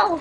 Ow!